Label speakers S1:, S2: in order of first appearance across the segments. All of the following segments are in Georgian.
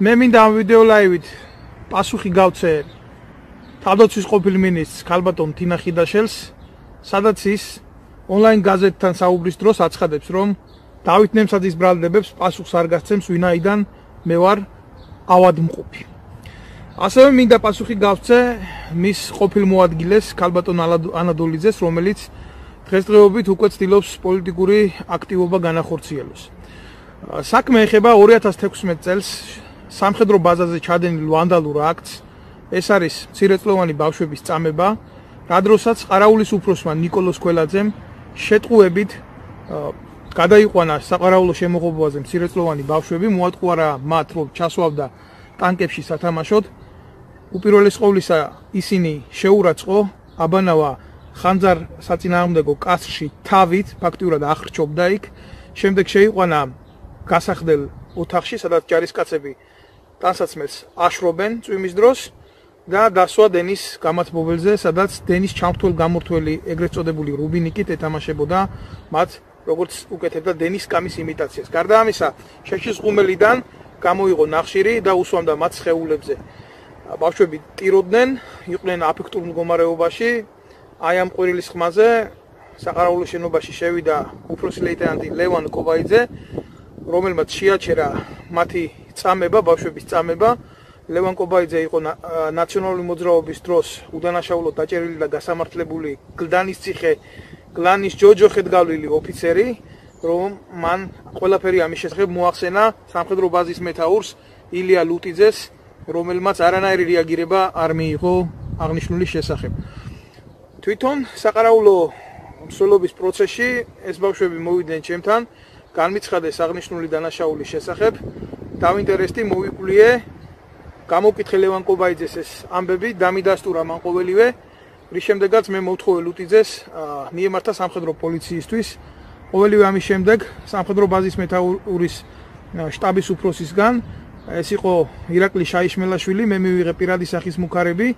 S1: მე მინდა ამ ვიდეო ლაივით პასუხი გავცე თავდაცვის ყოფილი მინისტრს ქალბატონ თინა ხიდაშელს, სადაც ის ონლაინ გაზეთთან საუბრის დროს აცხადებს, რომ დავით ნემსაძის ბრალდებებს პასუხს არ გასცემს ვინაიდან მე ვარ ავადმყოფი. ასევე მინდა პასუხი გავცე მის ყოფილ მოადგილეს ქალბატონ ანადოლიძეს, რომელიც დღესდღეობით უკვე ცდილობს პოლიტიკური აქტივობა განახორციელოს. საქმე ეხება 2016 წელს სამხედრო ბაზაზე ჩადენილ ვანდალურ აქტს. ეს არის ცირეწლოვანი ბავშვების წამება, რა დროსაც ყარაულის უფროსმა نيكოლოს ქველაძემ შეტყუებით გადაიყვანა საყარაულო შემოღობაზე მცირეწლოვანი ბავშვები, მოატყუარა მათ, რომ ჩასვავდა ტანკებში სათამაშოდ. უპირველეს ყოვლისა ისინი შეურაცხო აბანავა ხანძარ საწინააღმდეგო კასრში თავით ფაქტიურად ახრჩობდა იქ შემდეგ შეიყვანა გასახდელ ოთახში სადაც ჯარისკაცები ტანსაცმელს აშრობენ წვიმის დროს და დასვა დენის გამათბობელზე, სადაც დენის ჩამრთველ გამორთველი ეგრეთ წოდებული რუბინიკით ეთამაშებოდა მათ როგორც უკეთებდა დენის კამის იმიტაციას. გარდა ამისა, შეშის ყუმელიდან გამოიღო ნახშირი და უსვამდა მათ შეეულებზე. ბავშვები ტიროდნენ, იყვნენ აფექტურ მდგომარეობაში. აი ამ ყვირილის ხმაზე საყარაულო შენობაში შევიდა უფროსი ლეიტენანტი ლევან კობაიძე რომელმაც შეაჩერა მათი წამება, ბავშვების წამება. ლევან კობაიძე იყო ნაციონალური მოძრაობის დროს უდანაშაულო დაჭერილი და გასამართლებული გლდანის ციხე გლანის ჯოჯოხეთ გავლილი ოფიცერი, რომ მან ყველაფერი ამის შესახებ მოახსენა სამხედრო ბაზის მეტაურს ილია ლუტიძეს, რომელმაც არანაირი რეაგირება არ მიიღო აღნიშნული შესახებ. თვითონ საყარაულო მსვლელობის პროცესში ეს ბავშვები მოვიდნენ ჩემთან განმიცხადეს აღნიშნული დანაშაულის შესახებ. დავინტერესდი, მოვიკვლიე. გამოკითხე ლევან კობაიძეს ეს ამბები, დამიდასტურა მან ყოველივე, რის შემდეგაც მე მოთხოველ უტიძეს მიემართა სამხედრო პოლიციისთვის. ყოველივე ამის შემდეგ სამხედრო ბაზის მეთაურის штаბის უფროსისგან ეს იყო ირაკლი შაიშმელაშვილი, მე მივიღე პირადი სახის მუქარები,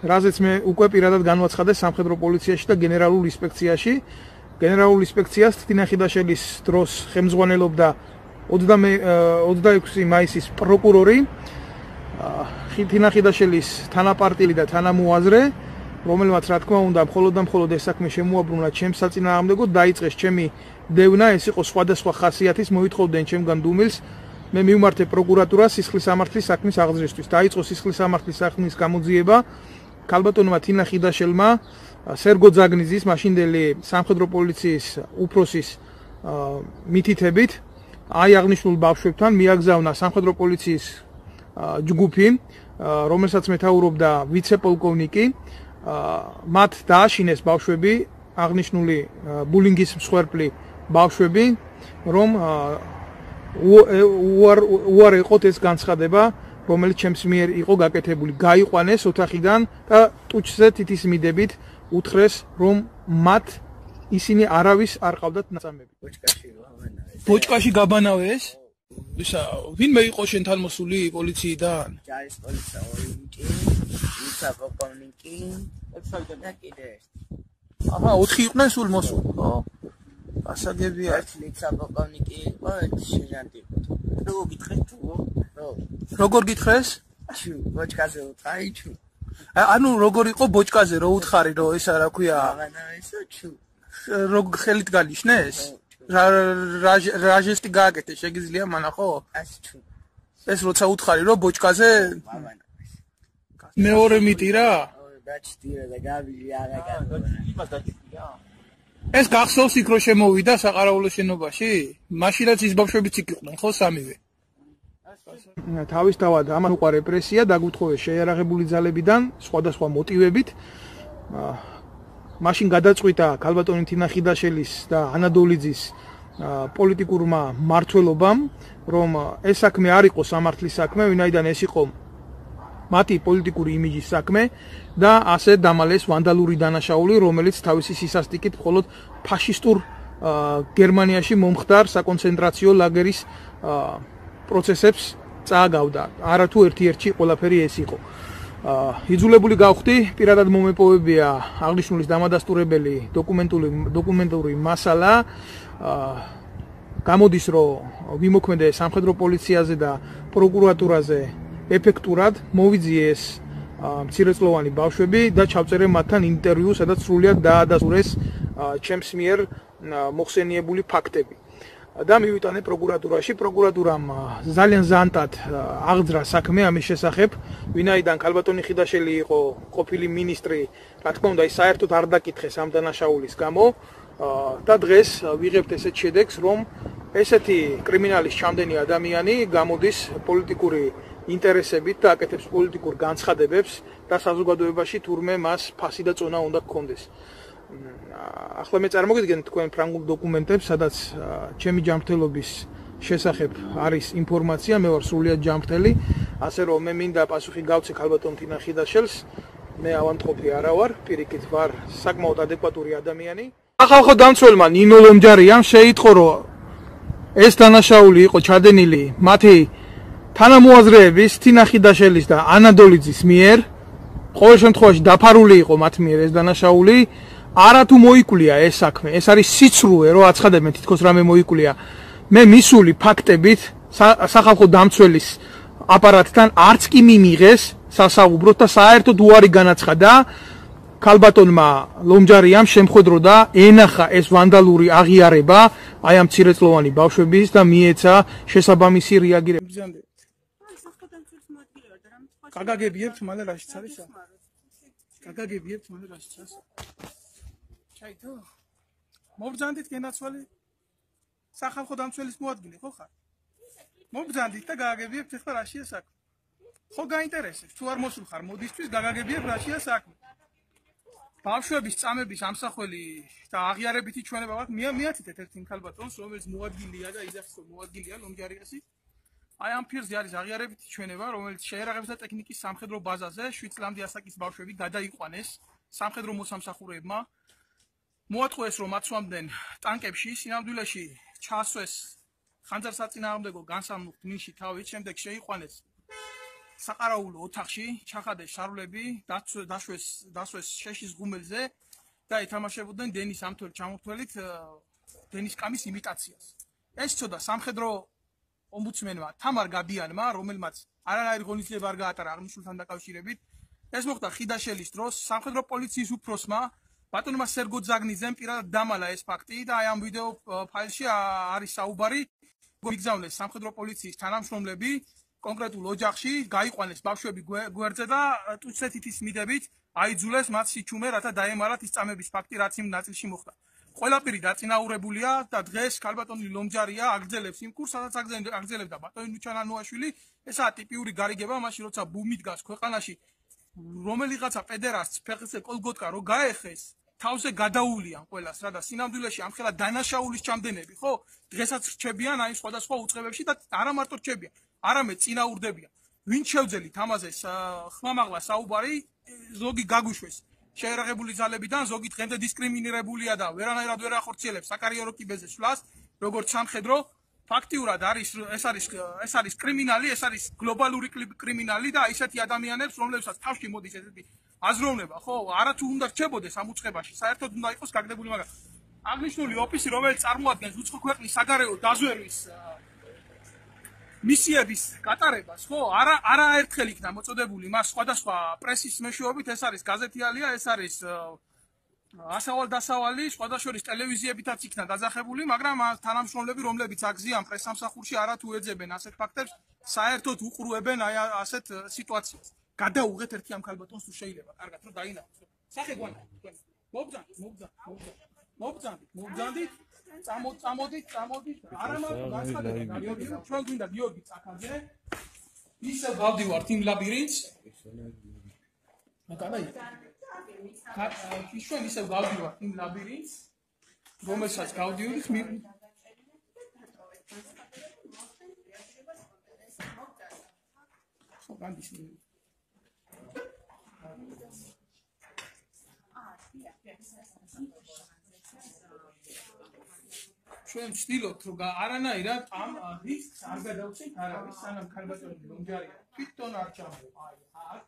S1: რაზეც მე უკვე პირადად განვაცხადე სამხედრო პოლიციაში და გენერალურ ინსპექციაში. გენერალურ ინსპექციას თინახიდაშელის დროს ხემძღვანელობდა 26 მაისის პროკურორი თინახიდაშელის თანაპარტიელი და თანამოაზრე რომელმაც რა თქმა უნდა მხოლოდ და მხოლოდ ეს საქმე შემოაბრუნა ჩემს საწინააღმდეგო დაიწყეს ჩემი დევნა ეს იყო სხვადასხვა ხასიათის მოითხოვდნენ ჩემგან დუმილს. მე მივმართე პროკურატურას სისხლის სამართლის საქმის აღძრისთვის დაიწყო სისხლის სამართლის საქმის გამოძიება. ქალბატონმა თინახიდაშელმა სერგო ზაგნიძის მაშინდელი სამხედრო პოლიციის უფროსის მითითებით აი აღნიშნულ ბავშვებთან მიაგზავნა სამხედრო პოლიციის ჯგუფი რომელსაც მეთაურობდა ვიცე-პოლკოვნიკი. მათ დააშინეს ბავშვები აღნიშნული ბულინგის მსხვერპლი ბავშვები რომ უარ უარ იყოთ ეს განცხადება რომელიც ჩემს მიერ იყო გაკეთებული. გაიყვანეს ოთახიდან და ტუჩზე თითის მიდებით უთხრეს რომ მათ ისინი არავის არ ყავდათ ნაწამები ბოჭკაში ბოჭკაში გაბანავეს ისა ვინმე იყო შენთან მოსული პოლიციიდან?
S2: ჯარის პოლიცია ორი ისა პოლკოვნიკი ექსალტა კიდე
S1: აჰა ოთხი იყვნენ სულ მოსული. ხო ასაგებია
S2: ერთი ისა პოლკოვნიკი იყო ერთი სერჟანტი იყო. როგორ გითხრეს
S1: თუ? როგორ გითხრეს?
S2: ჩუ ბოჭკაზე ვიყავი ჩუ.
S1: ანუ როგორ იყო ბოჭკაზე რო უთხარი რომ ისა რა ქვია?
S2: აღანა ესო ჩუ.
S1: როგ ხელით განიშნეს რა რა ჟესტი გააკეთე შეგიძლია მანა ხო?
S2: ეს ჩუ
S1: ეს როცა უთხარი რომ ბოჭკაზე? მეორე მიტი რა?
S2: დაჩტირა და გავილი იმას დაჩტირა
S1: ეს გახსოვს იქ რო შემოვიდა საყარაულო შენობაში? მაშინაც ის ბავშვებიც იქ იყვნენ ხო სამივე? თავისთავად ამან უყვა რეპრესია დაგუთხოვეს შეიარაღებული ძალებიდან სხვადასხვა მოტივებით მაშინ გადაწყვიტა ქალბატონი თინახიდაშელის და ანადოლიძის პოლიტიკურმა მართლობამ რომ ეს საქმე არ იყო სამართლის საქმე ვინაიდან ეს იყო მათი პოლიტიკური იმიჯის საქმე და ასე დამალეს ვანდალური დანაშაული რომელიც თავისი სისასტიკით მხოლოდ ფაშისტურ გერმანიაში მომხდარ საკონცენტრაციო ლაგერის პროცესებს წააგავდა. არათუ ერთ-ერთი ყველაფერი ეს იყო. იძულებული გავხდი პირადად მომეპოვებია აღნიშნულის დამადასტურებელი დოკუმენტური დოკუმენტური მასალა.
S3: გამოდის რომ ვიმოქმედე სამხედრო პოლიციაზე და პროკურატურაზე ეფექტურად მოვიძიეს მცირეწლოვანი ბავშვები და ჩავწერე მათთან ინტერვიუ, სადაც სრულიად დაადასტურეს ჩემს მიერ მოხსენიებული ფაქტები. და მივიტანე პროკურატურაში. პროკურატურამ ძალიან ზანტად აღძრა საქმე ამის შესახებ, ვინაიდან ქალბატონი ხიდაშელი იყო ყოფილი მინისტრი, რა თქმა უნდა, ის საერთოდ არ დაკითხეს ამ დანაშაულის გამო. და დღეს ვიღებთ ესეთ შედეგს, რომ ესეთი კრიმინალის ჩამდენი ადამიანი გამოდის პოლიტიკური ინტერესებით და აკეთებს პოლიტიკურ განცხადებებს და საზოგადოებაში თურმე მას ფასი და წონა უნდა გქონდეს. ახლა მე წარმოგიდგენთ თქვენ ფრანგულ დოკუმენტებს, სადაც ჩემი ჯანმრთელობის შესახებ არის ინფორმაცია, მე ვარ სრულიად ჯანმრთელი, ასე რომ მე მინდა პასუხი გავცე ქალბატონ თინახიდაშელს. მე ავანტყოფი არა ვარ, პირიქით ვარ საკმაოდ ადეკვატური ადამიანი. ახალხო დამცველმა ნინო ლომჯარიამ შეიტყო, რომ ეს დანაშაული იყო ჩადენილი მათი თანამოაზრეების თინახიდაშელის და ანადოლიძის მიერ. ყოველ შემთხვევაში დაფარული იყო მათ მიერ ეს დანაშაული. არა თუ მოიკვლია ეს საქმე, ეს არის სიცრუე, რომ აცხადებენ თითქოს რამე მოიკვლია. მე მისული ფაქტებით სახალხო დამცველის აპარატთან არც კი მიმიღეს სასაუბროთ და საერთოდ უარი განაცხადა ქალბატონმა ლომჯარიამ შემხედროდა ენახა ეს ვანდალური აღიარება აი ამ ცირეწლოვანი ბავშვების და მიეცა შესაბამისი რეაგირება. გაგაგებიებთ მალე რაშიც არის? გაგაგებიებთ მალე რაშიც არის? ჩაითო მობძანდით გენაცვალი სახალხო დამცველის მოადგილე ხო ხარ? მობძანდით და გააგებიებთ ახლა რაშია საქმე. ხო გაინტერესებს. თუ არ მოსულ ხარ მოდისთვის გააგებიებთ რაშია საქმე. ბავშვების წამების ამსახველი და აღიარებითი ჩვენება ვარ მე მეათით ერთ-ერთ ქალბატონს რომელიც მოადგილეა და იძახს რომ მოადგილეა ლომჯარიასი აი ამ ფირზე არის აღიარებითი ჩვენება რომელიც შეერაღებს და ტექნიკის სამხედრო ბაზაზე შვიცლანდი ასაკის ბავშვები გადაიყვანეს სამხედრო მოსამსახურეებმა მოაწყვეს რომ აცვამდნენ ტანკებში სინამდვილეში ჩასვეს ხანძარსაწინააღმდეგო განსამუხ ნიში თავით შემდეგ შეიყვანეს საყარაულო ოთახში ჩახადეს შარვლები დაშვეს დასვეს შეშის ღუმელზე და ეთამაშებოდნენ დენის ამთველ ჩამოთვლით დენის კამის იმიტაციას. ეს ცოდა სამხედრო ომბუდსმენმა თამარ გაბიანმა რომელმაც არანაირი ღონისძიება არ გაატარა აღნიშნულთან დაკავშირებით. ეს მოხდა ხიდაშელის დროს სამხედრო პოლიციის უფროსმა ბატონმა სერგო ზაგნიძემ პირადად დამალა ეს ფაქტი და აი ამ ვიდეო ფაილში არის საუბარი გიგზავნეს სამხედრო პოლიციის თანამშრომლები კონკრეტულ ოჯახში გაიყვანეს ბავშვები გვერდზე და ტუცეთითის მიდებით აიძულეს მათ სიჩუმე რათა დაემალათ ის წამების ფაქტი რაც იმ ნაწილში მოხდა. ყველაფერი დაწინაურებულია და დღეს ქალბატონი ლომჯარია აგრძელებს იმ კურსს სადაც აგრძელებდა ბატონი ნუჩანანუაშვილი ესაა ტიპიური გარიგება მაშინ როცა ბუმი დგას ქვეყანაში. რომელიღაცა პედერასტს ფეხზე კოლგოტკა რო გაეხეს თავზე გადაულიან ყველას რა და სინამდვილეში ამხელა დანაშაულის ჩამდენები ხო? დღესაც რჩებიან აი სხვადასხვა უწყებებში და არა მარტო რჩებიან არამედ წინაურდებიან. ვინ შევძელით ამაზე ხმამაღლა საუბარი ზოგი გაგუშვეს შეერაღებული ძალებიდან ზოგი დღემდე დისკრიმინირებულია და ვერანაირად ვერ ახორციელებს საკარიერო კიბეზე სვლას როგორც სამხედრო ფაქტიურად არის ეს არის ეს არის კრიმინალი ეს არის გლობალური კრიმინალი და ისეთი ადამიანებს რომლებსაც თავში მოდის ესეთი აზროვნება ხო? არა თუ უნდა რჩებოდეს ამ უცხებაში საერთოდ უნდა იყოს გაგდებული მაგრამ აღნიშნული ოფისი რომელიც წარმოადგენს უცხო ქვეყნის საგარეო დაზვერვის მისიების კატარებას ხო? არა არა ერთხელ იქნა მოწოდებული მას სხვადასხვა პრესის მეშვეობით ეს არის გაზეთიალია ეს არის ასავალ დასავალი სხვადასხვა ტელევიზიებითაც იქნა დაძახებული მაგრამ თანამშრომლები რომლებიც აგზიან პრესამსახურში არა თუ ეძებენ ასეთ ფაქტებს საერთოდ უყურებენ აი ასეთ სიტუაციას გადაუღეთ ერთი ამ ქალბატონს თუ შეიძლება. კარგად რომ დაინახოს სახე გვანა მოგძანდით მოგძანდით მოგძანდით მოგძანდით წამო წამოდით წამოდით არა მაგრამ განსხვავდება გიორგი ჩვენ გვინდა გიორგი წახაძე ისე გავდივართ იმ ლაბირინთს მაგანა ის ჩვენ ისე გავდივართ იმ ლაბირინთს რომელსაც გავდივართ მი ხო განდის ჩვენ ვცდილობთ რომ არანაირად ამ რისკს არ გადავცეთ არავის სანამ ქალბატონი ლონჯარია თვითონ არ ჩამოვა აი აქ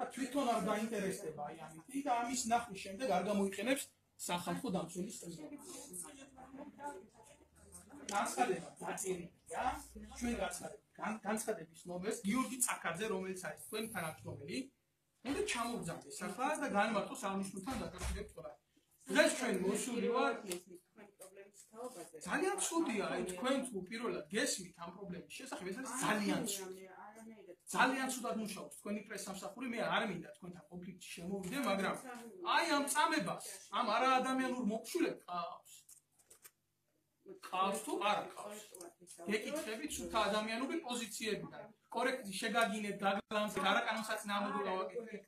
S3: და თვითონ არ გაინტერესდება აი ამით და ამის ნახვის შემდეგ არ გამოიყენებს სახალხო დამცველის წესრიგს განცხადება დაწერილია ჩვენ განცხადების ნომერს გიორგი წაკაძე რომელიც არის თქვენი თანამშრომელი უნდა ჩამოგზავნეს ახლა და განმარტოს აღნიშნულთან დაკავშირებით დღეს ჩვენ მოსული ვარ. ძალიან ცუდია აი თქვენ თუ პირველად გესმით ამ პრობლემის შესახებ ეს არის ძალიან ცუდი ძალიან ცუდად მუშაობს თქვენი პრესამსახური მე არ მინდა თქვენთან კონფლიქტში შემოვიდე მაგრამ აი ამ წამებას ამ არა ადამიანურ მოკშულებს ყავს ყავს თუ არ ყავს გეკითხებით სულთა ადამიანური პოზიციებიდან კორექტი შეგაგინეთ დაგლამს არაკანონსაწინააღმდეგო გავაკეთეთ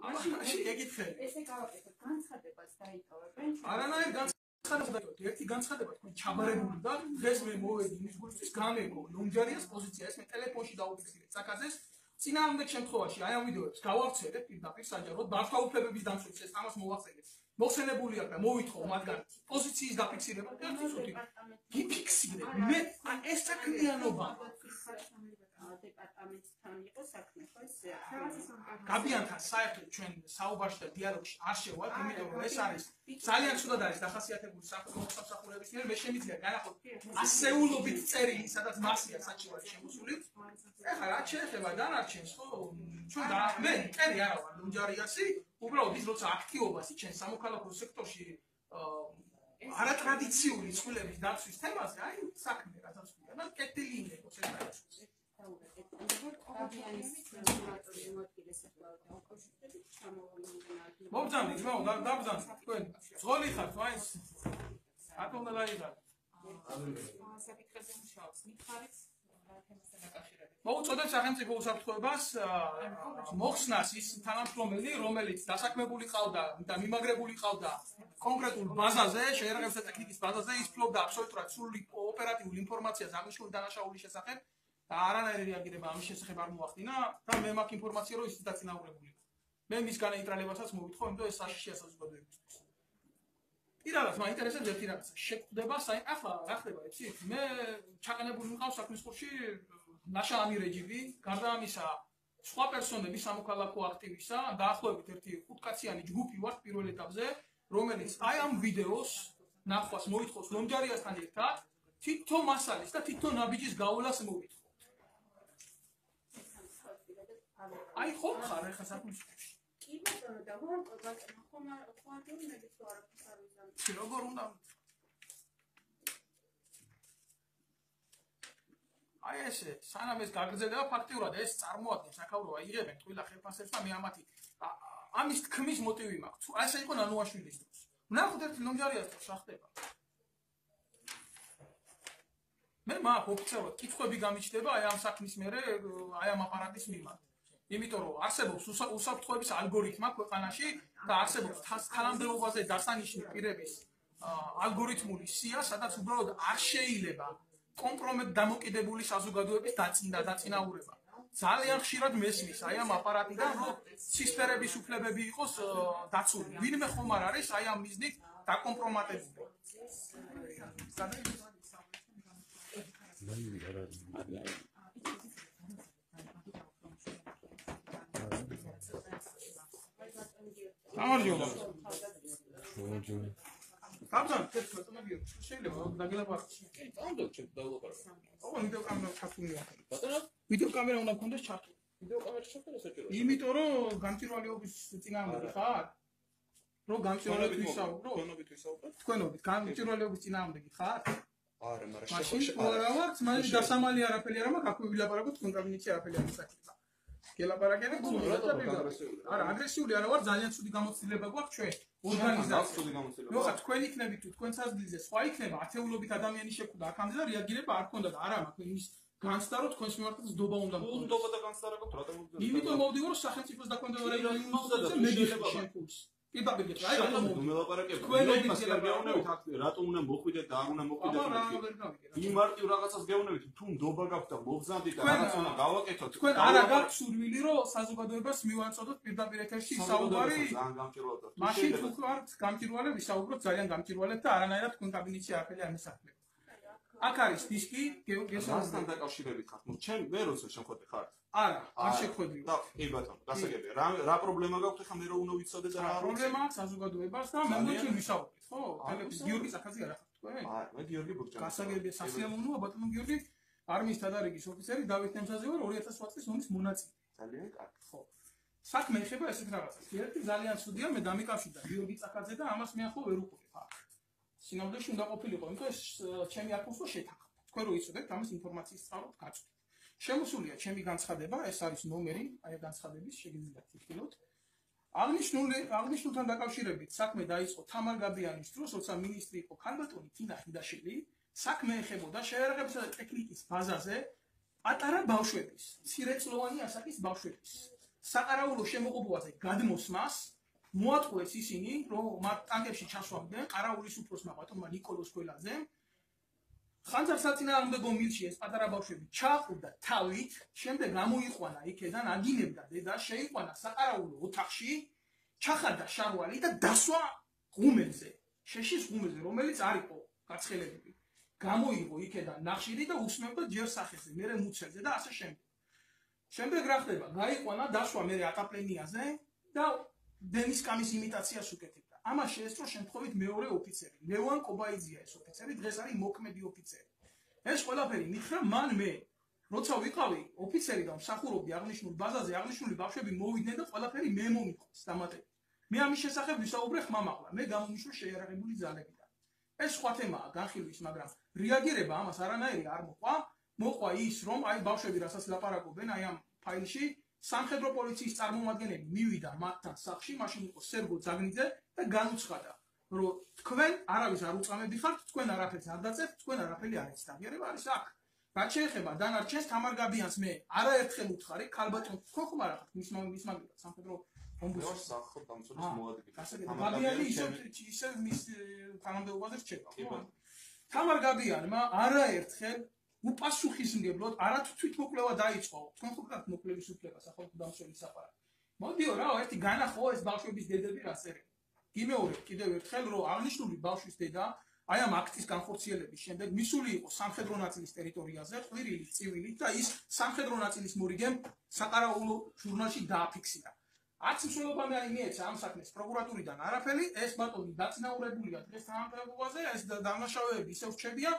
S3: მაშინ ეკითხები ესე გავაკეთებ განცხადებას დაიტოვებენ არანაირ განცხადებას ერთი განცხადება თქვენ ჩაბარებული და დღეს მე მოვედი იმის გულისთვის გამეკო ნონჯარიას პოზიცია ეს მე ტელეფონში დაუფიქსირე საკაზეს წინააღმდეგ შემთხვევაში აი ამ ვიდეოებს გავახცედებ პირდაპირ საჯაროდ ბართვა უფლებების დამცველს ეს ამას მოვახცედებ მოხსენებული აქვს და მოვითხოვ მაგან პოზიციის დაფიქსირება და ცოტი გიფიქსირე მე ეს საქმიანობა დეპარტამენტთან იყო საქმე ხო ეს გაბიანთან საერთოდ ჩვენ საუბარში და დიალოგში არ შევართ იმიტომ რომ ეს არის ძალიან ცუდად არის დახასიათებული საქართველოს სამსახურების მიერ მე შემიძლია განახოთ ასეულობით წერილი სადაც მასია საჭირო შემოსული. ეხლა რა შეიძლება დანარჩენს ხო? ჩვენ და მე წერი არა ვარ ლუნჯარიასი უბრალოდ ის როცა აქტიობას ჩვენ სამოქალაქო სექტორში არატრადიციული წყვილების დაცვის თემაზე აი საქმე რასაც ვიყავ და კეთილი იყო ეს რა მოგძამდი ძმაო დაბძამდი თქვენ ძღოლი ხართ მაინც აკ უნდა დაიღალ საკითხებზე მუშაობს მითხარით მოუწოდებ სახელმწიფო უსაფრთხოებას მოხსნას ის თანამშრომელი რომელიც დასაქმებული ყავდა და მიმაგრებული ყავდა კონკრეტულ ბაზაზე შეერაღებსა ტექნიკის ბაზაზე ის ფლობდა აბსოლუტურად სრული ოპერატიული ინფორმაციას აღნიშნული დანაშაულის შესახებ და არანაირი რეაგირება ამის შესახებ არ მოახდინა და მე მაქვს ინფორმაცია რომ ისიც დაწინაურებული. მე მისგან ნეიტრალებასაც მოვითხო, იმიტომ ეს საშიშია საზოგადოებისთვის. პირადად მაინტერესებს ერთი რაღაცა. შეკვდება საი ახლა რა ხდება, იცი? მე ჩაყენებული მიყავს საქმის ხურში ნაშაანი რეჯიმი, გარდა ამისა სხვა პერსონები სამოქალაქო აქტივისა, დაახლოებით ერთი ხუთკაციანი ჯგუფი ვართ პირველ ეტაპზე, რომელიც აი ამ ვიდეოს ნახვას მოითხოვს ლომჯარიასთან ერთად თითო მასალის და თითო ნაბიჯის გავლას მოითხოვს. აი ხო ხარ ახლა საქმეში კი ბატონო და ვარ ბატონო ხომ არ ხო არ დონე თუ არა ფსარი და როგორ უნდა აი ესე სანამ ეს გაგრძელდება ფაქტიურად ეს წარმოადგენს აკავროა იღებენ ყველა ხელფასებს და მე ამათი ამის თქმის მოტივი მაქვს. თუ ასე იყო ნანუაშვილის დროს. ნახოთ ერთი ნომჯარიას თუ შახდება მე მაგ ოფიციალურად კითხვები გამიჩნდება აი ამ საქმის მერე აი ამ აპარატის მიმართ იმიტომ რომ არსებობს უსაფრთხოების ალგორითმა ქვეყანაში და არსებობს თანამდებობაზე დასანიშნი პირების ალგორითმული სია, სადაც უბრალოდ არ შეიძლება კომპრომეტ დამოკიდებული საზოგადოების დაწინდა დაწინაურება. ძალიან ხშირად მესმის აი ამ აპარატიდან რომ ცისფერების უფლებები იყოს დაცული. ვინმე ხომ არ არის აი ამ მიზნით დაკომპრომატებული. გამარჯობა. გამარჯობა. გამარჯობა, კეთილ ხომ შეიძლება დაგილაპარაკო. კი, თანდო ჩვენ დაგილაპარაკო. ო, ვიდეო კამერა ჩართულია. ბატონო, ვიდეო კამერა უნდა გქონდეს ჩართული. ვიდეო კამერა ჩართული საჭიროა. იმიტომ რომ გამჭირვალეობის წინააღმდეგ ხარ? რო გამჭირვალეობის ვისაუბრო? თქვენობით ვისაუბრო? თქვენობით გამჭირვალეობის წინააღმდეგ ხარ? არა, მაგრამ შეიძლება. არა, ვარ, მაინც დასამალი არაფერი არ მაქვს, აქვე ვილაპარაკო თქვენ კაბინეტში არაფერი არ გელაპარაკები არა აგრესიული არა ვარ ძალიან ცუდი გამოცდილება გვაქვს ჩვენ ორგანიზაცია. ცუდი გამოცდილება. ნუ ხა თქვენ იქნებით თუ თქვენ საზგლიზე სხვა იქნება? ათეულობით ადამიანი შეკვდა აქამდე და რეაგირება არ ქონდა და არა მაქვს იმის განცდა რომ თქვენს მიმართ ზდობა უნდა გქონდეს ზდობა და განცდა რა გქონდა იმიტომ მოვდივარ სახელმწიფოს დაქვემდებარე რაიონის მოსახლეობაზე მე შეიძლება შეკურს კი ბაბიგეთ აი რატომ მელაპარაკებ თქვენობის გეუბნებით აქ რატომ უნდა მოხვიდეთ და არ უნდა მოხვიდეთ იმ მარტივ რაღაცას გეუბნებით თუ ნდობა გაქვთ და მოგზანდით და რაღაც უნდა გავაკეთოთ. თქვენ არა გაქვთ სურვილი რომ საზოგადოებას მივაწოდოთ პირდაპირ ეთერში საუბარი ძალიან გამჭირვალეთ მაშინ თუ ვართ გამჭირვალე ვისაუბროთ ძალიან გამჭირვალეთ და არანაირად თქვენ კაბინეტში არაფერი არ მისახლებთ აქ არის დისკი გესაუბრებთ
S4: მასთან დაკავშირებით ხარ ნუ ჩემ ვერ როცა შემხոտე ხარ
S3: არა არ შეხვედრი
S4: და კი ბატონო გასაგებია. რა რა პრობლემა გაქვთ? ხა მე რო უნდა ვიცოდე და რა
S3: პრობლემა აქვს? საზოგადოებას და მე მგონი ვისაუბრეთ ხო? გიორგი საფაძე არა ხარ თქვენ
S4: აა მე გიორგი ბურჯანი
S3: გასაგებია სასიამოვნოა ბატონო გიორგი არმიის თადარიგის ოფიცერი დავით ნემსაძე ვარ 2008 წლის ომის მონაწილე.
S4: ძალიან კარგი.
S3: ხო. საქმე ეხება ესეთ რაღაცას. ერთი ძალიან ცუდია მე დამიკავშირდა გიორგი წაკაძე და ამას მე ახლა ვერ უყურებ აქ სინამდვილეში უნდა ყოფილიყო იმიტომ ეს ჩემი აკუსო შეთანხმდა თქვენ რო იცოდეთ ამის ინფორმაციის სწავლოთ გაწვდით. შემოსულია ჩემი განცხადება, ეს არის ნომერი, აი განცხადების შეგიძლიათ თითქოს. აღნიშნული აღნიშნულთან დაკავშირებით საქმე დაიწყო თამარ გაბიანის დროს, როცა მინისტრი იყო ქალბატონი თინა ხიდაშვილი, საქმე ეხებოდა შეერაღებისა და ტექნიკის ბაზაზე პატარა ბავშვების, ცირეწლოვანი ასაკის ბავშვების საყარაულო შემოღობაზე გადმოსმას მოატყუეს ისინი, რომ მათ ტანკებში ჩასვამდნენ ყარაულის უფროსმა ბატონმა ნიკოლოზ ქველაძე. ხანძარს საწინააღმდეგო მილში ეს პატარა ბავშვები ჩააყურდა თავით, შემდეგ გამოიყვანა იქედან, აგინებდა დედა, შეიყვანა საყარაულო ოთახში, ჩახარდა შარვალი და დასვა ღუმელზე, შეშის ღუმელზე, რომელიც არ იყო გაცხელებული. გამოიღო იქედან ნახშირი და უსმენდა ჯერ სახეზე, მერე მუცელზე და ასე შემდეგ. შემდეგ რა ხდება? გაიყვანა, დასვა მერე აკაპლენიაზე და დენის კამის იმიტაციას უკეთებდა. ამას შეესწრო შემთხვევით მეორე ოფიცერი. ლევან კობაიძია ეს ოფიცერი, დღეს არის მოქმედი ოფიცერი. ეს ყველაფერი მითხრა მან მე, როცა ვიყავი ოფიცერი და მსახურობდი აღნიშნულ ბაზაზე, აღნიშნული ბავშვები მოვიდნენ და ყველაფერი მე მომიყავს დამატებით. მე ამის შესახებ ვისაუბრე ხმამაღლა, მე გამომიშვა შეიარაღებული ძალებიდან. ეს სხვა თემაა, განხილვის, მაგრამ რეაგირება ამას არანაირი არ მოყვა. მოყვა ის, რომ აი ბავშვები რასაც ლაპარაკობენ აი ამ ფაილში სამხედრო პოლიციის წარმომადგენელი მივიდა მათთან სახში, მაშინ იყო სერგო ზაგნიძე და განუცხადა, რომ თქვენ არავის არ უწამები ხართ, თქვენ არაფერს არ დაწევთ, თქვენ არაფერი არ იცით. აღიარება არის აქ. რაც შეეხება დანარჩენს თამარ გაბიანს მე არაერთხელ უთხარი, ქალბატონ ხო ხომ არა ხართ მის მის მაგალითად სამხედრო
S4: ომბუდსმენის სახელ დამცველის მოადგილე.
S3: თამარ გაბიანი ისე ისე მის თანამდებობაზე რჩება. თამარ გაბიანმა არაერთხელ უპასუხისმგებლოდ არათუ თვითმოკვლევა დაიწყო. თქვენ ხო გქონთ მოკვლევის უფლება სახელმწიფო დამცველის საფარად. მოდიო რა, ერთი განახო ეს ბავშვების დედები რა წერენ. იმეორებ კიდევ ერთხელ რომ აღნიშნული ბავშვის დედა აი ამ აქტის განხორციელების შემდეგ მისული იყო სამხედრო ნაწილის ტერიტორიაზე, ყვირილი, წივილი და ის სამხედრო ნაწილის მორიგემ საყარაულო ჟურნალში დააფიქსირა. არც მსვლელობა მე იმეცა ამ საქმეს პროკურატურიდან არაფერი, ეს ბატონი დაწინაურებულია დღეს თანამდებობაზე, ეს დამნაშავეები ისევ რჩებიან,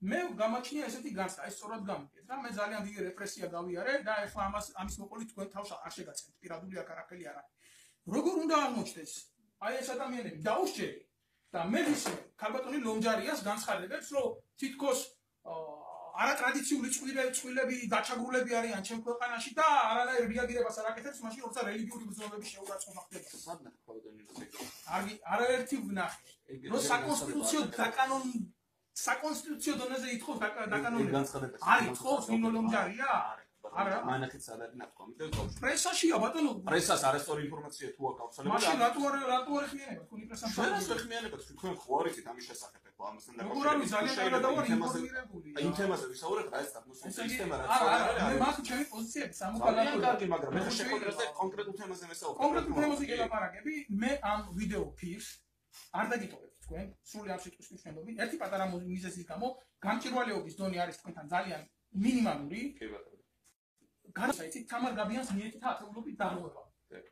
S3: მე გამაჩნია ესეთი განცდა, ეს სწორად გამიგეთ რა, მე ძალიან დიდი რეპრესია გავიარე და ეხლა ამას ამის მოყოლი თქვენ თავს არ შეგაცემთ, პირადული აქ არაფერი არა. როგორ უნდა აღმოჩნდეს? აი ეს ადამიანები დაუსჯერი და მე ვიცი, ქალბატონი ლონჯარიას განცხადებებს, რომ თითქოს არატრადიციული წყვილები წყვილები დაჩაგრულები არიან ჩემ ქვეყანაში და არანაირ რეაგირებას არ აკეთებს მაშინ როცა რელიგიური ბრძოლები შეურაცხყოფა ხდება.
S4: სადნა ქალბატონი როცა იგი?
S3: არ არაერთი ვნახე. რომ საკონსტიტუციო დაკანონ საკონსტიტუციო დონეზე ითხოვს დაკანონები. არის ითხოვს ნინოლომჯარია? არა.
S4: სადარი ნათქვა. მე ვთქვი.
S3: პრესაშია ბატონო.
S4: პრესას არასწორი ინფორმაცია თუ აქვს აუცილებლად.
S3: მაშინ რატო არ რატო არ ხმიანება თქვენი პრესამ?
S4: შენას ვერ ხმიანებათ თქვენ ხო არ იცით ამის შესახებ ხო ამასთან
S3: დაკავშირებით. როგორ არის ძალიან კარგად დავარ ინფორმირებული.
S4: აი იმ თემაზე ვისაუბრეთ რა ეს თემას თემა რა.
S3: არა არა მე მაგ ჩემი პოზიციები სამოქალაქო.
S4: კარგი მაგრამ მე შეხვედრაზე კონკრეტულ თემაზე ვისაუბრებ.
S3: კონკრეტულ თემაზე გელაპარაკები მე ამ ვიდეო ფირს არ დაგიტოვებ. თქვენ სრული ამ სიტყვის მნიშვნელობით ერთი პატარა მიზეზის გამო გამჭირვალეობის დონე არის თქვენთან ძალიან მინიმალური. კი ბატონო. განსაიცით თამარ გაბიანს მიეკითხა ათეულობით დაღუება.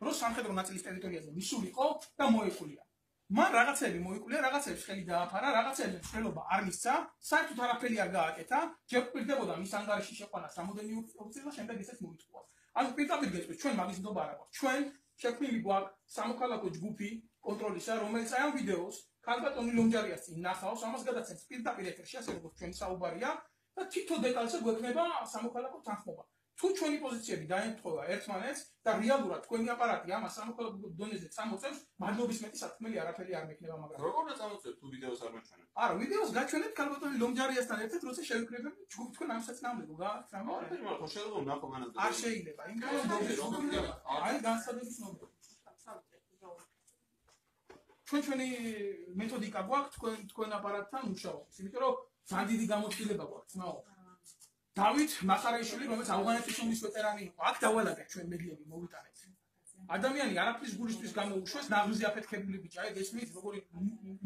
S3: რო სამხედრო ნაწილის ტერიტორიაზე მისულიყო და მოეკულია. მან რაღაცები მოიკულია, რაღაცებს ხელი დააფარა, რაღაცებს ხელობა არ მისცა, საერთოდ არაფერი არ გააკეთა, ჯერ პირდებოდა მის ანგარიში შეყვანა სამოდელი ოფიცერი და შემდეგ ისეც მოიწვა. ანუ პირდაპირ გეტყვით, ჩვენ მაგის ნდობა არ აქვს. ჩვენ შექმნილი გვაქვს სამოქალაქო ჯგუფი კონტროლისა, რომელიც აი ამ ვიდეოს ქალბატონი ლონჯარიას წინ ნახავს, ამას გადაცემს პირდაპირ ეთერში, ასე როგორც ჩვენი საუბარია და თითო დეტალზე გვექნება სამოქალაქო თანხმობა. თუ ჩვენი პოზიციები დაემთხვევა ერთმანეთს და რეალურად თქვენი აპარატი ამას სამოქალაქო დონეზე წამოწევს, მადლობის მეტი სათქმელი არაფერი არ მექნება, მაგრამ
S4: როგორ უნდა წამოწევთ თუ ვიდეოს არ მაჩვენებთ?
S3: არა, ვიდეოს გაჩვენებთ ქალბატონი ლონჯარიასთან ერთად, როცა შევიკრიბებ ჯგუფ თქვენ ამ საწინააღმდეგო გააქვთ რა?
S4: მაგრამ შეიძლება ნახო განაცხადი.
S3: არ შეიძლება, იმიტომ რომ აი განსადების ნომერი. ჩვენ ჩვენი მეთოდიკა გვაქვს თქვენ თქვენ აპარატთან მუშაობს. იმიტომ რომ ძალიან დიდი გამოცდილება გვაქვს, ნაო. დავით მახარაიშვილი, რომელიც ავღანეთის ომის ვეტერანი იყო, აქ დავალაგეთ ჩვენ მედიები მოვიტანეთ. ადამიანი არაფრის გულისთვის გამოუშვეს ნაღმზე აფეთქებული ბიჭა ეგ ესმის როგორი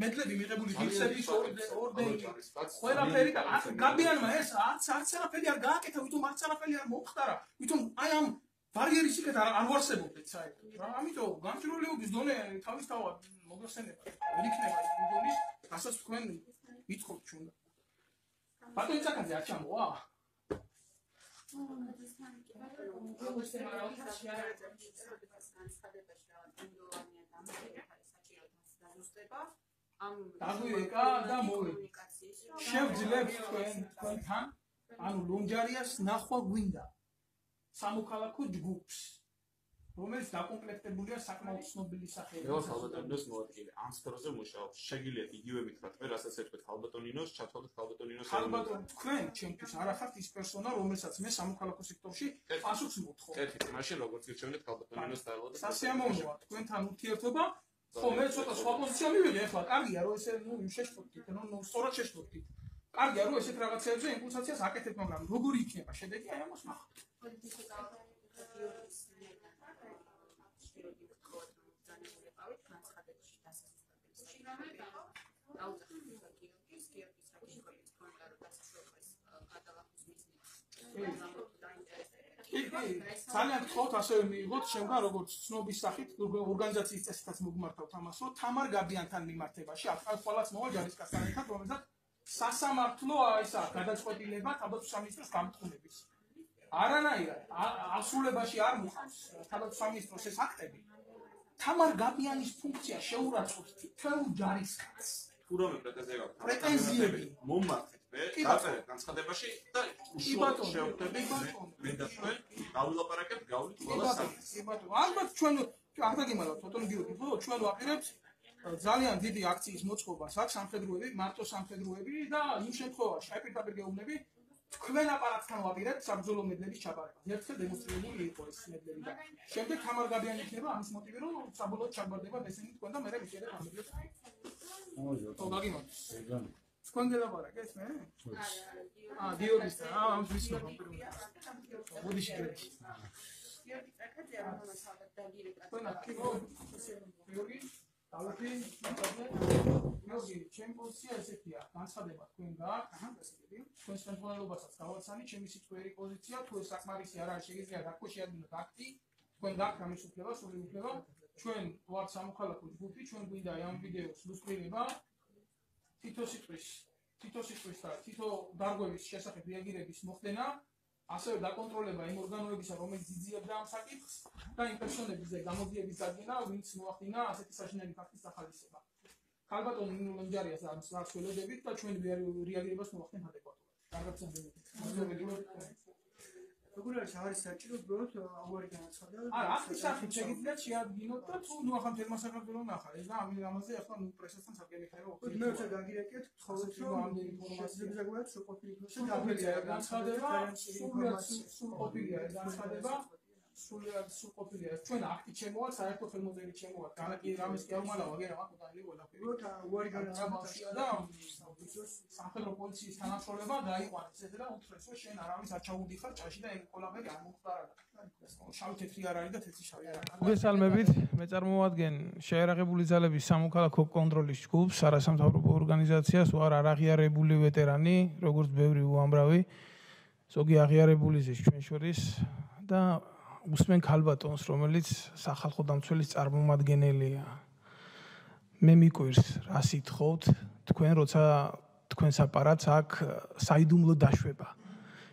S3: მედლები მიღებული ღირსების ორდენი ყველაფერი და გაბიანმა ეს არც არც არაფერი არ გააკეთა ვითომ არც არაფერი არ მოხდარა ვითომ აი ამ ბარიერის იქეთ არ არ ვარსებობდეთ საერთოდ რა. ამიტომ გამჭრილებობის დონე თავისთავად მოგხსენება ვერ იქნება იმ დონის რასაც თქვენ ვითხოვთ ჩვენ. ბატონი ცაკაძე არ ჩამოვა? ამ დაგვიეკა და მოვიდა შევძლებთ თქვენ თქვენთან. ანუ ლონჯარიას ნახვა გვინდა სამოქალაქო ჯგუფს რომელიც დაკომპლექტებულია საკმაოდ ცნობილი სახელით.
S4: მე ხალბატონინოს მოადგილე. ამ სფეროზე მუშაობ. შეგიძლიათ იგივე მითხრათ მე, რასაც ერთგვარ ხალბატონინოს, ჩათვალოთ ხალბატონინოს.
S3: ხალბატონ თქვენ ჩემთვის არ ახართ ის პერსონა, რომელსაც მე სამოქალაქო სექტორში პასუხს მოთხოვ.
S4: ერთი მაშინ როგორც გირჩევნით ხალბატონინოს დაალო და
S3: სასიამოვნოა თქვენთან ურთიერთობა. ხო, მე ცოტა სხვა პოზიცია მივიღე ახლა. კარგია, რომ ესე ნუ შეშფოთით, ნუ სწორად შეშფოთით. კარგია, რომ ესეთ რაღაცებზე იმპულსაციას აკეთებ, მაგრამ როგორი იქნება შედეგი აი ამას ნახავთ. ძალიან გთხოვთ ასევე მიიღოთ შემდგომ როგორც ცნობის სახით ორგანიზაციის წესითაც მოგმართავთ ამას რომ თამარ გაბიანთან მიმართებაში აქ ყველაც მოვა ჯარისკაცთან ერთად რომელსაც სასამართლო ისა გადაწყვეტილება თავდაცვის სამინისტროს გამთხოვნების არანაირად ასრულებაში არ მოხავს თავდაცვის სამინისტროს ეს აქტები. თამარ გაბიანის ფუნქცია შეურაცხყოფს თითოეულ ჯარისკაცს.
S4: პრეტენზია გაქვთ.
S3: პრეტენზიები.
S4: მომმართეთ მე დაწერეთ განცხადებაში და უშუალოდ შევხვდები მე და თქვენ გავილაპარაკებთ გავლით ყველას
S3: კი ბატონო. ალბათ ჩვენ არ დაგიმალავთ ბატონო გიორგი ხო ჩვენ ვაპირებთ ძალიან დიდი აქციის მოწყობას აქვს სამხედროები, მარტო სამხედროები და იმ შემთხვევაში აი პირდაპირ გეუბნები თქვენ აპარატთან ვაპირებთ საბრძოლო მედლების ჩაბარებას. ერთხელ დემონსტრირებული იყო ეს მედლები და შემდეგ თამარ გაბიანი იქნება ამის მოტივი რომ საბოლოოდ ჩაბარდება ესენი თქვენ და მე მივიწერე ამ მედლებს. ხო, გაგიმოთ. თქვენ გელაპარაკეთ მე? აა, გიორგის და აა, ამ ვიცნობ ამ პირველ. მოდი შეგერეთ. გიორგი წაკაძე ამ მომსალად დაგირეკა. თქვენ აქ გიორგი დავით ნოგი ჩემ პოზიცია ესეთია. განცხადება თქვენ გააქვთ აჰა გასაგები. თქვენ შემთხვევაობასაც გავაცანი ჩემი სიტყვიერი პოზიცია. თუ ეს საკმარისი არ არის შეგიძლიათ აქ შეადგინოთ აქტი თქვენ გააქვთ ამის უფლება სული უფლება ჩვენ ვართ სამოქალაქო ჯგუფი ჩვენ გვინდა ამ ვიდეოს ლუსტრირება თითო სიტყვის თითო სიტყვის და თითო დარგვევის შესახებ რეაგირების მოხდენა ასევე დაკონტროლება იმ ორგანოებისა, რომელიც ძიძიებდა ამ საკითხს და იმ პერსონებზე გამოძიების დადგენა, ვინც მოახდინა ასეთი საშინელი ფაქტის ახალისება. ხალბატონ ინულენჯარიას ამ საშუალებებით და ჩვენ რეაგირებას მოახდენ ადეკვატურად. კარგად წამოვიდეთ. როგორ არის არის საჭირო უბრალოდ აღარი განაცხადა არა ახლა სახით შეგიძლიათ შეადგინოთ და თუ ნუ ახლა თერმა საქართველოს ნახა ეს და ამის ამაზე ახლა ნუ პრესასთან საკები ხარო მე ვცე გაგირეკეთ თხოვეთ რომ ამ ინფორმაციაზე გაგვიათ სუპორტი ინფორმაცია განაცხადება სულ ყოფილია განაცხადება სულიად სუყოფილია ჩვენ აქტი ჩემოა საერთო ხელმოწერი ჩემოა განაკი რამის კი არ უმალავა გერა მაგ დაილი ყველა პირველ უარი განაცხადია და სამხედრო პოლიციის თანამშრომლობა დაიყვანეს. ეს და უთხრეს რომ შენ არავის არ ჩაუდიხარ ჭაში და ეს ყველაფერი არ მოხდარა და შავი თეთრი არ არის და თეთრი შავი არ არის. მოგესალმებით მე წარმოვადგენ შეერაღებული ძალების სამოქალაქო კონტროლის ჯგუფს არასამთავრობო ორგანიზაციას ვარ არაღიარებული ვეტერანი როგორც ბევრი უამრავი ზოგი აღიარებული ზის ჩვენ შორის და უსმენ ქალბატონს, რომელიც სახალხო დამცველის წარმომადგენელია. მე მიკვირს, რა სითხოთ, თქვენ როცა თქვენს აპარატს აქ საიდუმლო დაშვება.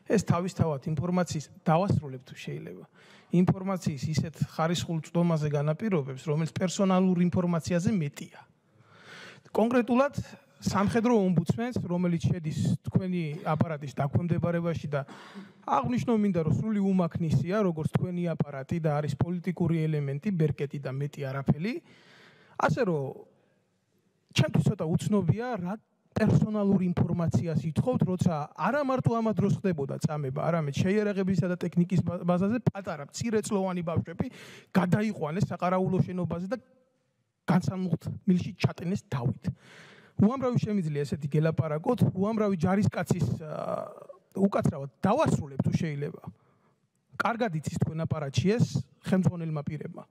S3: ეს თავისთავად ინფორმაციის დავასრულებ თუ შეიძლება. ინფორმაციის ისეთ ხარისხულ წვდომაზე განაპირობებს, რომელიც პერსონალურ ინფორმაციაზე მეტია. კონკრეტულად სამხედრო ომბუდსმენს, რომელიც შედის თქვენი აპარატის დაქვემდებარებაში და აღნიშნო მინდა რომ სრული უმაქნისია, როგორც თქვენი აპარატი და არის პოლიტიკური ელემენტი, ბერკეტი და მეტი არაფერი. ასე რომ ჩემთვის ცოტა უცნობია რა პერსონალურ ინფორმაციას ითხოვთ, როცა არა მარტო ამ დროს ხდებოდა წამება, არამედ შეიარაღებისა და ტექნიკის ბაზაზე პატარა მცირეწლოვანი ბავშვები გადაიყვანეს საყარაულო შენობაზე და განსამუხთ მილში ჩატენეს დავით. უამრავი შემიძლია ესეთი გელაპარაკოთ, უამრავი ჯარისკაცის უკაცრავად დავასრულებ თუ შეიძლება. კარგად იცის თქვენ აპარატში ეს ხელმძღვანელმა პირებმა.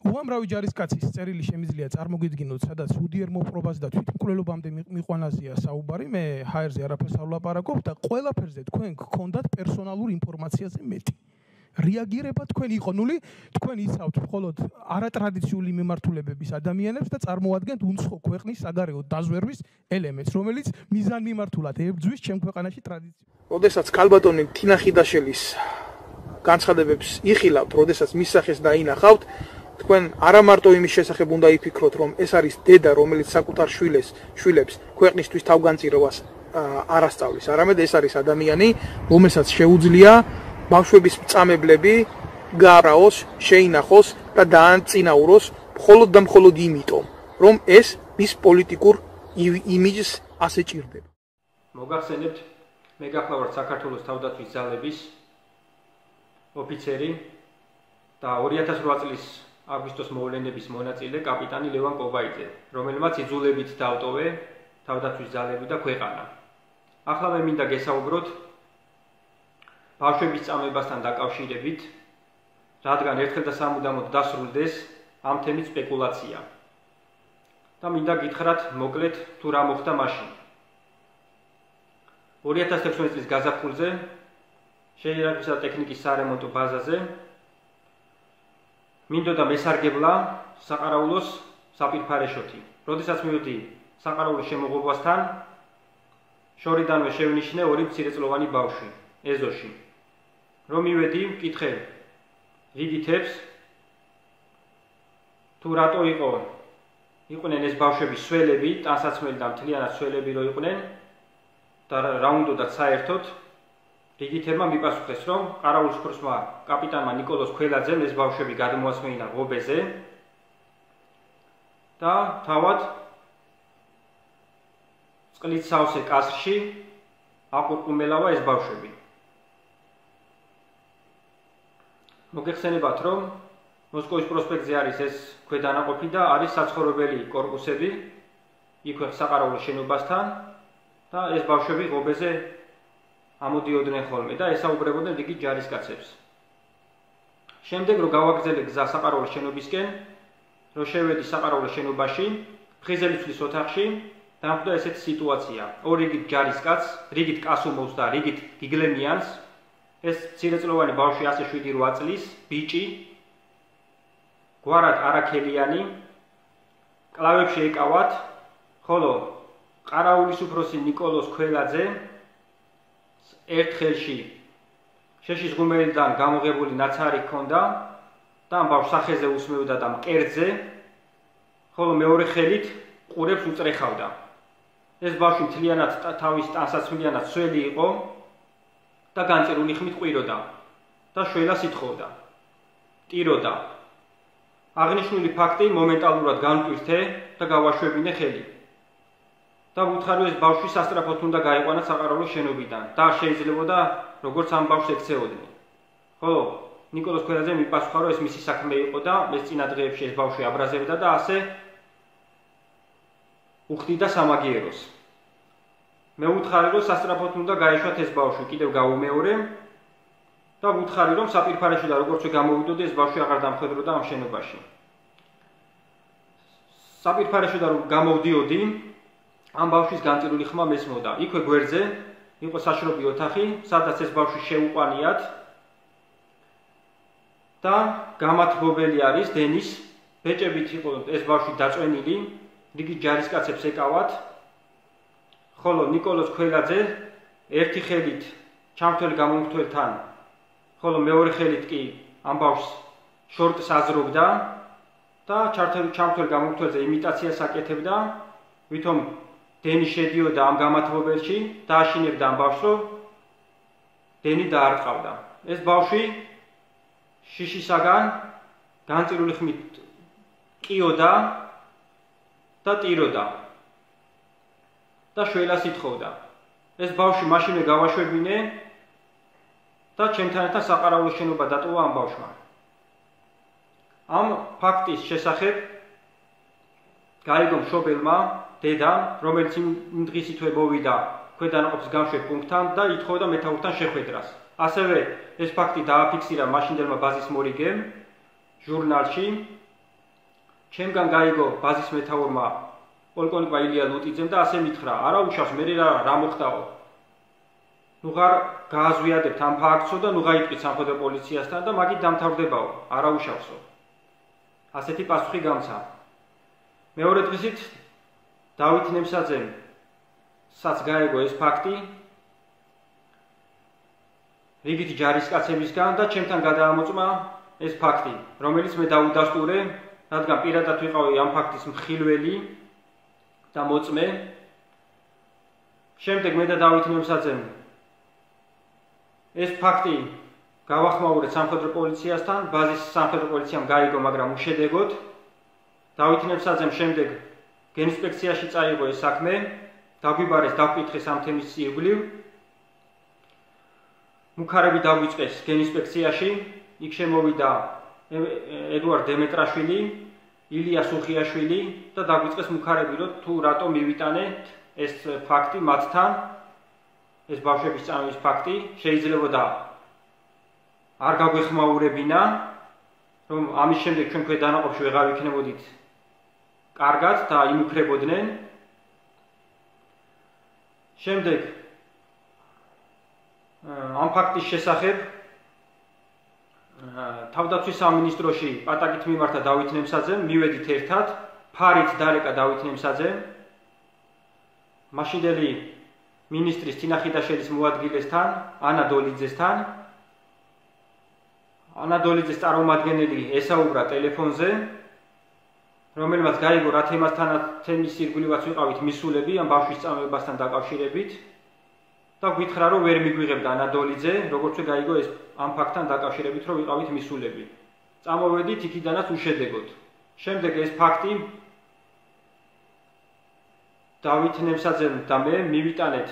S1: უამრავი ჯარისკაცის წერილი შემიძლია წარმოგიდგინოთ, სადაც უდიერ მოპრობას და თვითმკვლელობამდე მიყვანაზია საუბარი. მე ჰაერზე არაფერს არ ვლაპარაკობ და ყველაფერზე თქვენ გქონდათ პერსონალურ ინფორმაციაზე მეტი. რეაგირება თქვენ იყო ნული, თქვენ იცავთ მხოლოდ არატრადიციული მიმართულებების ადამიანებს და წარმოადგენთ უნცხო ქვეყნის საგარეო დაზვერვის ელემენტს, რომელიც მიზან მიმართულად ებძვის ჩემ ქვეყანაში ტრადიციას.
S3: ოდესაც კალბატონი თინახიდაშელის განცხადებებს იხილავთ, ოდესაც მის სახეს დაინახავთ, თქვენ არა მარტო იმის შესახებ უნდა იფიქროთ, რომ ეს არის დედა, რომელიც საკუთარ შვილეს, შვილებს ქვეყნისთვის თავგანწირობას არასწავლის, არამედ ეს არის ადამიანი, რომელსაც შეუძლია ბავშვების წამებლები გარაოს, შეინახოს და დაანწინაუროს მხოლოდ და მხოლოდ იმიტომ, რომ ეს მის პოლიტიკურ იმიჯს ასე ჭირდება.
S5: მოგახსენებთ მე გახლავართ საქართველოს თავდაცვის ძალების ოფიცერი და 2008 წლის აგვისტოს მოვლენების მონაწილე კაპიტანი ლევან კობაიძე, რომელმაც იძულებით დაავტოვე თავდაცვის ძალები და ქვეყანა. ახლა მე მინდა გესაუბროთ ბავშვების წამებასთან დაკავშირებით, რადგან ერთხელ და სამუდამოდ დასრულდეს ამ თემის სპეკულაცია. და მინდა გითხრათ მოკლედ თუ რა მოხდა მაშინ. 2016 წლის გაზაფხულზე შეიარაღისა ტექნიკის სარემონტო ბაზაზე მინდოდა მესარგებლა საყარაულოს საპირფარეშოთი. როდესაც მივედი საყარაულოს შემოღობასთან შორიდანვე შევნიშნე ორი მცირეწლოვანი ბავშვი ეზოში. რომ მივედი ვკითხე რიგითებს თუ რატო იყო იყვნენ ეს ბავშვები სველები, ტანსაცმელი და მთლიანად სველები რო იყვნენ და რა უნდათ საერთოდ? რიგითებმა მიპასუხეს, რომ ყარაულისფორსმა კაპიტანმა ნიკოლოზ ქველაძემ ეს ბავშვები გადმოასმეინა ღობეზე და თავად წყლით სავსე კასრში აკურკუმელავა ეს ბავშვები. მოგეხსენებათ, რომ მოსკოვის პროსპექტზე არის ეს ქვედანაყოფი და არის საცხოვრებელი корпуსები იქვე საყარაულო შენობასთან და ეს ბავშვები ღობეზე ამოდიოდნენ ხოლმე და ესაუბრებოდნენ იგი ჯარისკაცებს. შემდეგ რო გავაგრძელე გზა საყარაულო შენობისკენ, რო შევედი საყარაულო შენობაში, ფხიზელიცვლის ოთახში დამკვდა ესეთი სიტუაცია. ორი რიგით ჯარისკაც, რიგით კასუმოვს და რიგით გიგლემიანს ეს ცირეწლოვანი ბავშვი 107-8 წლის ბიჭი გვარად არაქელიანი კლავებში ეკავათ, ხოლო ყარაულის უფროსი نيكოლოს ქველაძე ერთხელში შეშის ღუმელიდან გამოღებული ნაცარი ჰქონდა და ამ ბავშვს სახეზე უსმევდა და მკერძზე, ხოლო მეორე ხელით ყურებს უწრეხავდა. ეს ბავშვი მთლიანად თავის ტანსაცმლიანად სველი იყო და განწერული ხმით ყვიროდა და შველას ითხოვდა. ტიროდა. აღნიშნული ფაქტი მომენტალურად განკვირთე და გავაშვებინე ხელი. და ვუთხარო ეს ბავშვი სასტრაფოდ უნდა გაიყვანა საყარაულო შენობიდან და შეიძლებოდა როგორც ამ ბავშვს ექცეოდნენ. ხო, ნიკოლოზ ქველაძე მიპასუხა, რომ ეს მისი საქმე იყო და მეც წინა დღეებში ეს ბავშვი აბრაზებდა და ასე უხდიდა სამაგიეროს. მე ვუთხარი რომ სასტრაფოდ უნდა გაეშვათ ეს ბავშვი კიდევ გაუმეორე და ვუთხარი რომ საპირფარეში და როგორც გამოვიდოდი ეს ბავშვი აღარ დამხედროდა ამ შენობაში. საპირფარეში და რომ გამოვდიოდი ამ ბავშვის განწირული ხმა მესმოდა. იქვე გვერდზე იყო საშრობი ოთახი სადაც ეს ბავშვი შეუყვანიათ და გამათბობელი არის დენის. ბეჭებით იყო ეს ბავშვი დაწვენილი რიგი ჯარისკაცებს ეკავათ ხოლო نيكოლოზ ქველაძე ერთი ხელით ჩამთვლელ გამომთვლელთან, ხოლო მეორე ხელით კი ამ ბავშვს შორტს აზრობდა და ჩამთვლელ გამომთვლელზე იმიტაციას აკეთებდა, ვითომ დენი შედიოდა ამ გამათბობელში, დააშინებდა ამ ბავშვს, რომ დენი დაარტყავდა. ეს ბავშვი შიშისაგან განწირული ხმით კიოდა და ტიროდა. და შველას ითხოვდა. ეს ბავშვი მაშინვე გავაშვებინე და ჩემთან ერთად საყარაულო შენობა დატოვა ამ ბავშვმა. ამ ფაქტის შესახებ გაიგო მშობელმა დედა, რომელიც იმ დღისითვე მოვიდა ქვედანაყოფის გამშვებ პუნქტთან და ითხოვდა მეთაურთან შეხვედრას. ასევე ეს ფაქტი დააფიქსირა მაშინდელმა ბაზის მორიგემ ჟურნალში ჩემგან გაიგო ბაზის მეთაურმა პოლკოვნიკმა ილია ლუტიძემ და ასე მითხრა არა უშავს მე რა რა მოხდაო? ნუ ღარ გააზვიადებთ ამ ფაქტსო და ნუ გაიწვით სამხედრო პოლიციასთან და მაგით დამთავრდებაო არა უშავსო ასეთი პასუხი გამცა. მეორე დღისით დავით ნემსაძემ საც გაიგო ეს ფაქტი რიგითი ჯარისკაცებისგან და ჩემთან გადაამოწმა ეს ფაქტი, რომელიც მე დაუდასტურე, რადგან პირადად ვიყავი ამ ფაქტის მხილველი და მოწმე. შემდეგ მე და დავით ნემსაძემ ეს ფაქტი გავახმაურეთ სამხედრო პოლიციასთან, ბაზის სამხედრო პოლიციამ გაიგო, მაგრამ უშედეგოდ. დავით ნემსაძემ შემდეგ გენინსპექციაში წაიღო ეს საქმე, დაგვიბარეს დაკითხეს ამ თემის ირგვლივ. მუქარები დაგვიწეს გენინსპექციაში, იქ შემოვიდა ედუარდ დემეტრაშვილი, ილია სუხიაშვილი და დაგვიწეს მუქარები, რომ თუ რატო მივიტანეთ ეს ფაქტი მათთან, ეს ბავშვების წამების ფაქტი, შეიძლებოდა არ გაგვეხმაურებინა, რომ ამის შემდეგ ჩვენ ქვედანაყოფში ვეღარ ვიქნებოდით კარგად და იმუქრებოდნენ. შემდეგ ამ ფაქტის შესახებ თავდაცვის სამინისტროში პატაკით მიმართა დავით ნემსაძემ, მივედით ერთად, ფარით დარეკა დავით ნემსაძემ. მაშინდელი ministris თინახიდაშელის მოადგილესთან, ანა დოლიძესთან. ანა დოლიძეს წარმომადგენელი ესაუბრა ტელეფონზე, რომელმაც გაიგო რა თემასთანაც თემის ირგვლივაც ვიყავით მისულები ამ ბავშვის წამებასთან დაკავშირებით. და გითხრა რომ ვერ მიგვიღებდა ანადოლიძე, როგორც გაიგო ეს ამ ფაქტთან დაკავშირებით რომ ვიყავით მისულები. წამოვედით იქიდანაც უშედეგოდ. შემდეგ ეს ფაქტი დავით ნემსაძემ და მე მივიტანეთ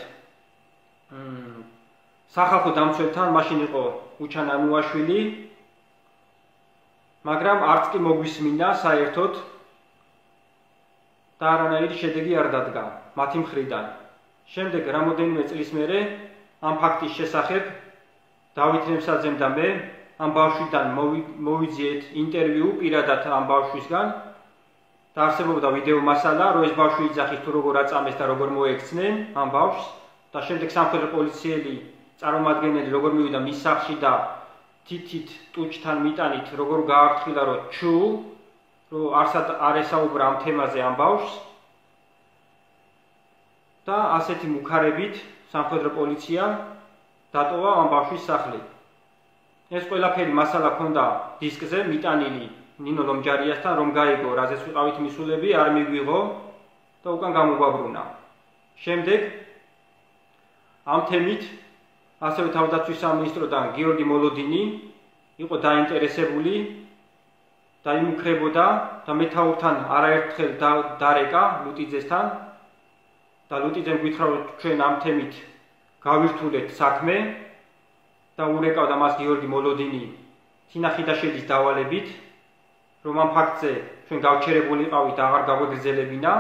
S5: სახალხო დამცველთან, მაშინ იყო უჩან ანუაშვილი. მაგრამ არც კი მოგვისმინა საერთოდ და არანაირი შედეგი არ დადგა მათი მხრიდან. შემდეგ რამოდენიმე წლის მერე ამ ფაქტის შესახებ დავით ნემსაძემ და მე ამ ბავშვიდან მოვიძიეთ ინტერვიუ პირადად ამ ბავშვისგან. და არსებობდა ვიდეო მასალა, რომ ეს ბავშვი იძახის თუ როგორ აწამეს და როგორ მოექცნენ ამ ბავშვს. და შემდეგ სამხედრო პოლიციელი წარმომადგენელი როგორ მივიდა მის სახლში და თითით ტუჩთან მიტანით როგორ გაართხილა რომ ჩუ რომ არსად არ ესაუბრა ამ თემაზე ამ ბავშვს და ასეთი მუქარებით სამხედრო პოლიცია დატოვა ამ ბავშვის სახლი. ეს ყველაფერი მასალა ქონდა დისკზე მიტანილი ნინო ლომჯარიასთან რომ გაიგო რაზეც ვიყავით მისულები არ მიგვიღო და უკან გამოგვაბრუნა. შემდეგ ამ თემით ასევე თავდაცვის სამინისტროდან გიორგი მოლოდინი იყო დაინტერესებული და იმუქრებოდა და მეთაურთან არაერთხელ დარეკა ლუტიძესთან და ლუტიძემ გითხრა რომ ჩვენ ამ თემით. გავირთულეთ საქმე და ურეკავდა მას გიორგი მოლოდინი თინახიდაშელის დავალებით რომ ამ ფაქტზე ჩვენ გავჩერებულიყავით და აღარ გაგვეგრძელებინა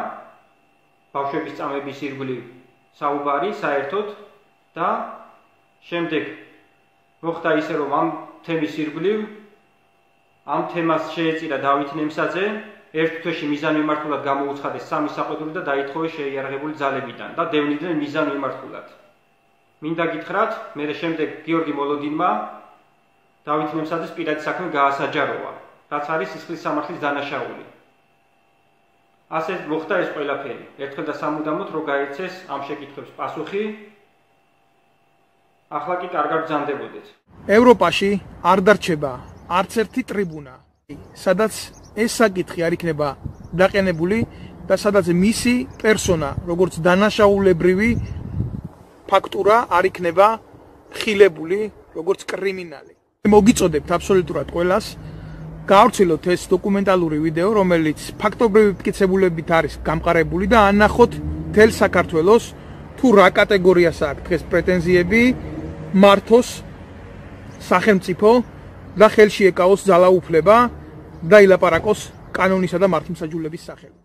S5: ბავშვების წამების ირგვლივ საუბარი საერთოდ და შემდეგ მოხდა ისე რომ ამ თემის ირგვლივ ამ თემას შეეწირა დავით ნემსაძე ერთ თვეში მიზან მიმართულად გამოუცხადეს სამი საყვედური და დაითხოვეს შეიარაღებული ძალებიდან და დევნიდნენ მიზან მიმართულად. მინდა გითხრათ, მე შემდეგ გიორგი მოლოდინმა დავით მემსაძეს პირადი საქმე გაასაჯაროვა, რაც არის სისხლის სამართლის დანაშაული. ასე მოხდა ეს ყველაფერი. ერთხელ და სამუდამოდ რო გაიცეს ამ შეკითხვებს პასუხი, ახლა კი კარგად ბრძანდებოდეთ.
S3: ევროპაში არ დარჩება არც ერთი ტრიბუნა, სადაც ეს საკითხი არ იქნება დაყენებული და სადაც მისი პერსონა, როგორც დანაშაულებრივი ფაქტურა არ იქნება ხილებული, როგორც კრიმინალი. მოგიწოდებთ აბსოლუტურად ყველას გავრცელოთ ეს დოკუმენტალური ვიდეო, რომელიც ფაქტობრივი მტკიცებულებით არის გამყარებული და ანახოთ თელ საქართველოს თუ რა კატეგორიას აქვს დღეს პრეტენზიები მართოს სახელმწიფო და ხელში ეკაოს ძალაუფლება და ილაპარაკოს კანონისა და მართლმსაჯულების სახელით.